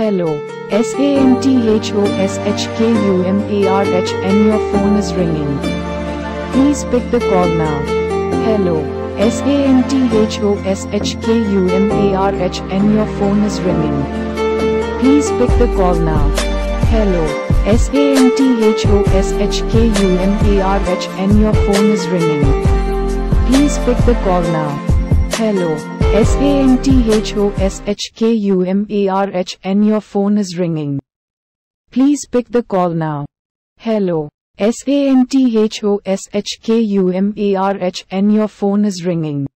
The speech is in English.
Hello. S-A-N-T-H-O-S-H-K-U-M-A-R-H and your phone is ringing. Please pick the call now. Hello. S-A-N-T-H-O-S-H-K-U-M-A-R-H and your phone is ringing. Please pick the call now. Hello. S-A-N-T-H-O-S-H-K-U-M-A-R-H and your phone is ringing. Please pick the call now. Hello. S-A-N-T-H-O-S-H-K-U-M-A-R-H and your phone is ringing. Please pick the call now. Hello. S-A-N-T-H-O-S-H-K-U-M-A-R-H and your phone is ringing.